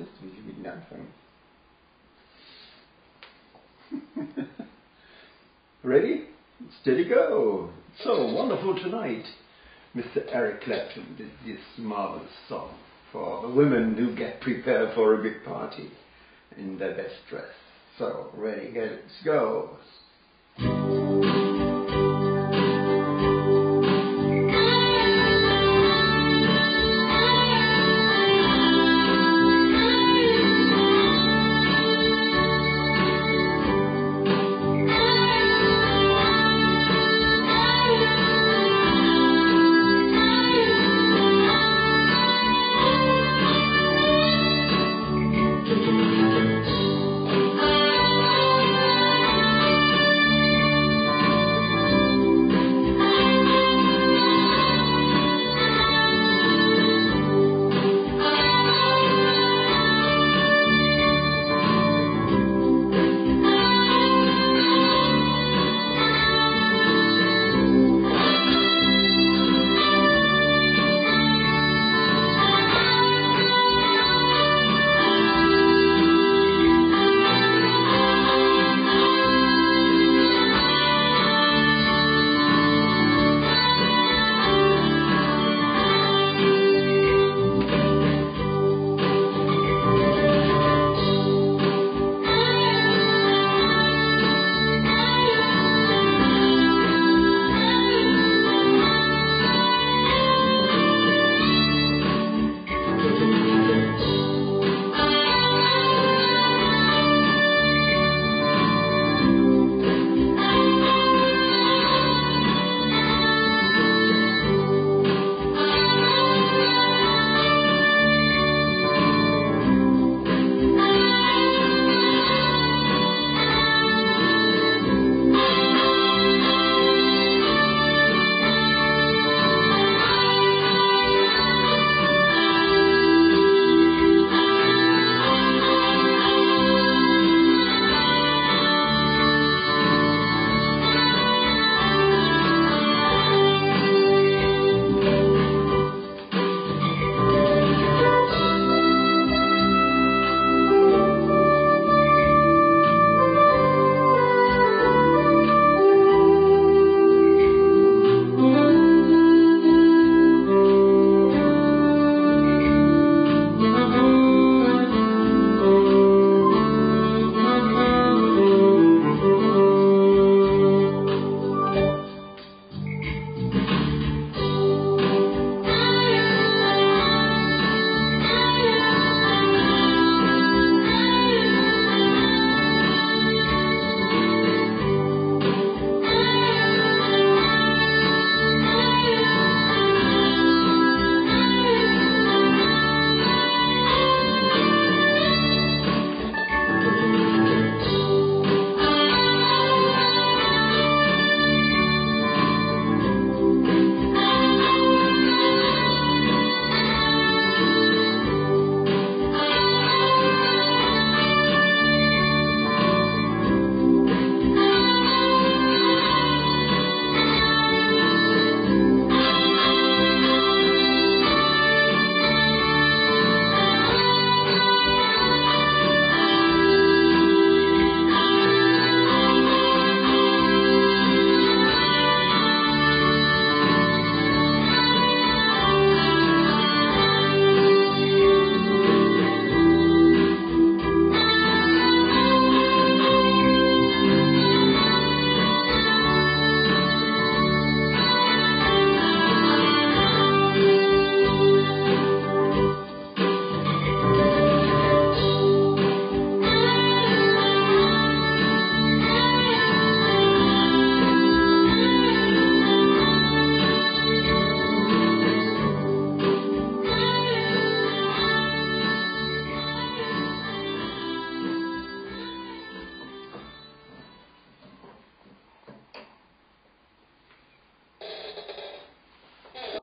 Just wie mit Ihnen anfangen. Ready? Steady go. So wonderful tonight. Mr. Eric Clapton did this marvelous song for the women who get prepared for a big party in their best dress. So, ready, let's go.